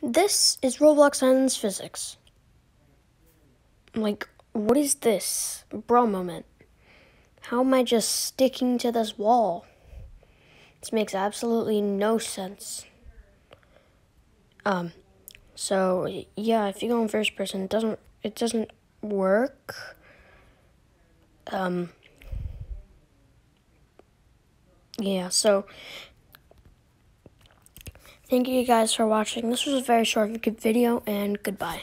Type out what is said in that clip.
This is Roblox Science Physics. Like, what is this? Bro moment. How am I just sticking to this wall? This makes absolutely no sense. Um, so yeah, if you go in first person, it doesn't it doesn't work. Um, yeah, so thank you guys for watching. This was a very short video, and goodbye.